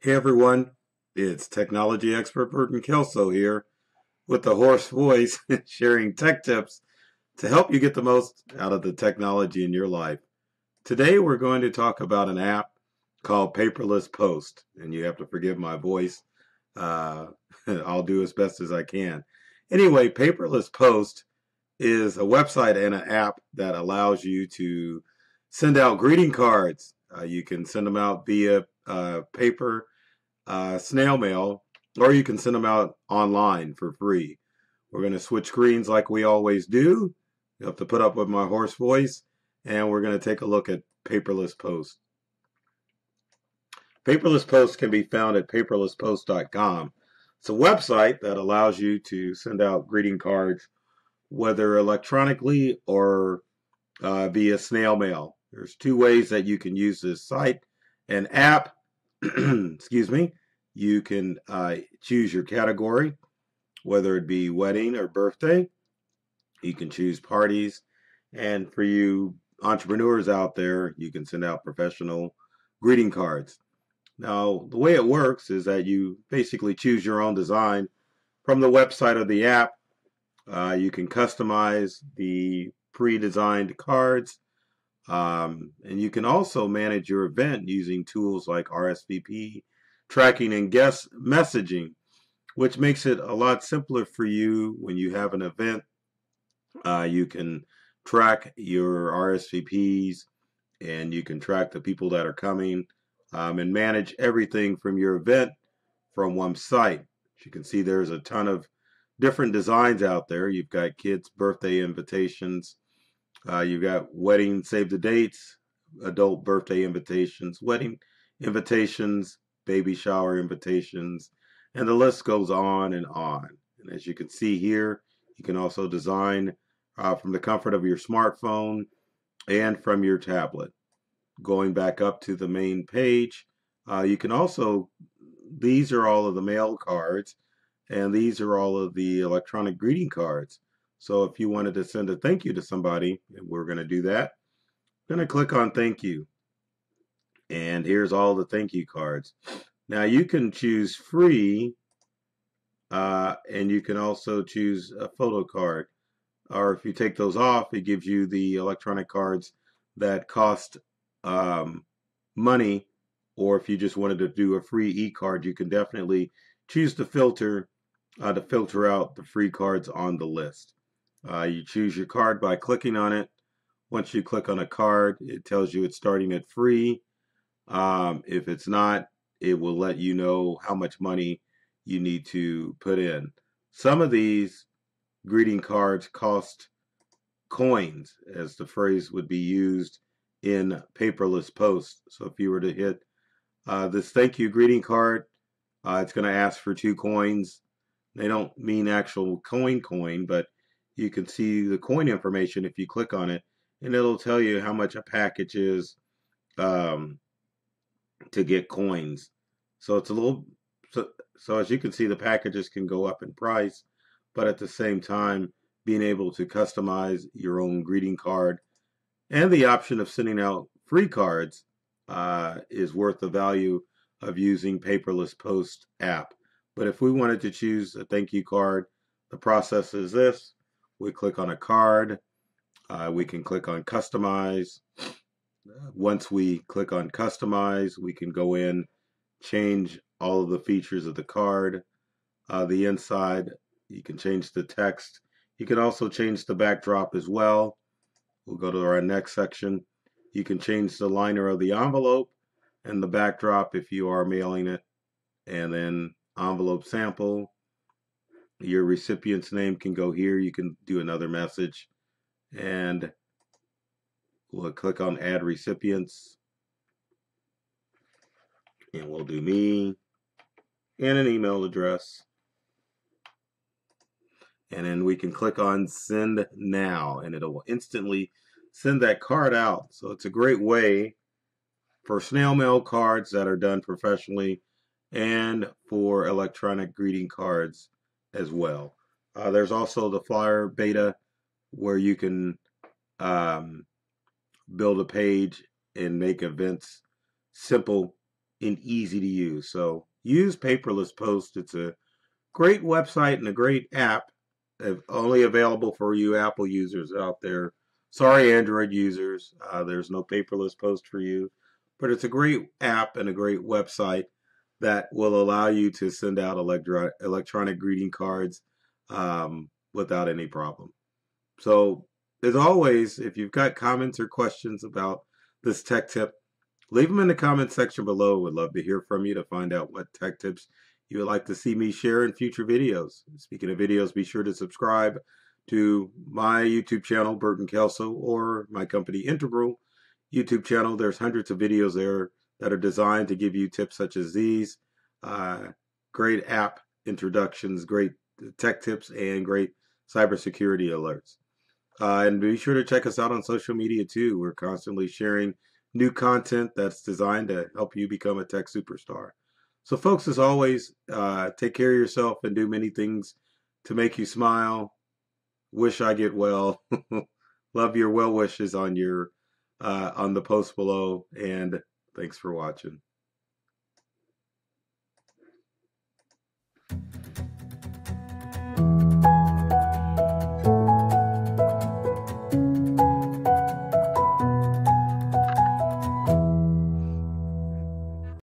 Hey everyone, it's technology expert Burton Kelso here with the hoarse voice sharing tech tips to help you get the most out of the technology in your life. Today we're going to talk about an app called Paperless Post, and you have to forgive my voice. Uh, I'll do as best as I can. Anyway, Paperless Post is a website and an app that allows you to send out greeting cards. Uh, you can send them out via uh, paper, uh, snail mail, or you can send them out online for free. We're going to switch screens like we always do. You have to put up with my hoarse voice, and we're going to take a look at Paperless Post. Paperless Post can be found at paperlesspost.com. It's a website that allows you to send out greeting cards, whether electronically or uh, via snail mail. There's two ways that you can use this site. An app, excuse me, you can uh, choose your category, whether it be wedding or birthday. You can choose parties. And for you entrepreneurs out there, you can send out professional greeting cards. Now, the way it works is that you basically choose your own design from the website of the app. Uh, you can customize the pre-designed cards um, and you can also manage your event using tools like RSVP, tracking, and guest messaging, which makes it a lot simpler for you when you have an event. Uh, you can track your RSVPs and you can track the people that are coming um, and manage everything from your event from one site. As you can see, there's a ton of different designs out there. You've got kids' birthday invitations, uh, you got wedding save the dates, adult birthday invitations, wedding invitations, baby shower invitations, and the list goes on and on. And as you can see here, you can also design uh, from the comfort of your smartphone and from your tablet. Going back up to the main page, uh, you can also, these are all of the mail cards, and these are all of the electronic greeting cards. So if you wanted to send a thank you to somebody, and we're going to do that. I'm going to click on thank you. And here's all the thank you cards. Now you can choose free uh, and you can also choose a photo card. Or if you take those off, it gives you the electronic cards that cost um, money. Or if you just wanted to do a free e-card, you can definitely choose to filter uh, to filter out the free cards on the list. Uh, you choose your card by clicking on it. Once you click on a card, it tells you it's starting at free. Um, if it's not, it will let you know how much money you need to put in. Some of these greeting cards cost coins, as the phrase would be used in paperless posts. So if you were to hit uh, this thank you greeting card, uh, it's going to ask for two coins. They don't mean actual coin coin, but you can see the coin information if you click on it and it'll tell you how much a package is um, to get coins so it's a little so, so as you can see the packages can go up in price but at the same time being able to customize your own greeting card and the option of sending out free cards uh, is worth the value of using paperless post app but if we wanted to choose a thank you card the process is this we click on a card. Uh, we can click on customize. Once we click on customize, we can go in, change all of the features of the card. Uh, the inside, you can change the text. You can also change the backdrop as well. We'll go to our next section. You can change the liner of the envelope and the backdrop if you are mailing it. And then envelope sample, your recipient's name can go here. You can do another message and we'll click on add recipients. And we'll do me and an email address. And then we can click on send now and it'll instantly send that card out. So it's a great way for snail mail cards that are done professionally and for electronic greeting cards as well. Uh, there's also the Flyer beta where you can um, build a page and make events simple and easy to use. So use Paperless Post. It's a great website and a great app, only available for you Apple users out there. Sorry, Android users, uh, there's no Paperless Post for you, but it's a great app and a great website that will allow you to send out electro- electronic greeting cards um, without any problem. So, as always, if you've got comments or questions about this tech tip, leave them in the comment section below. Would love to hear from you to find out what tech tips you would like to see me share in future videos. Speaking of videos, be sure to subscribe to my YouTube channel, Burton Kelso, or my company Integral YouTube channel. There's hundreds of videos there that are designed to give you tips such as these, uh, great app introductions, great tech tips, and great cybersecurity alerts. Uh, and be sure to check us out on social media too. We're constantly sharing new content that's designed to help you become a tech superstar. So, folks, as always, uh, take care of yourself and do many things to make you smile. Wish I get well. Love your well wishes on your uh, on the post below, and thanks for watching.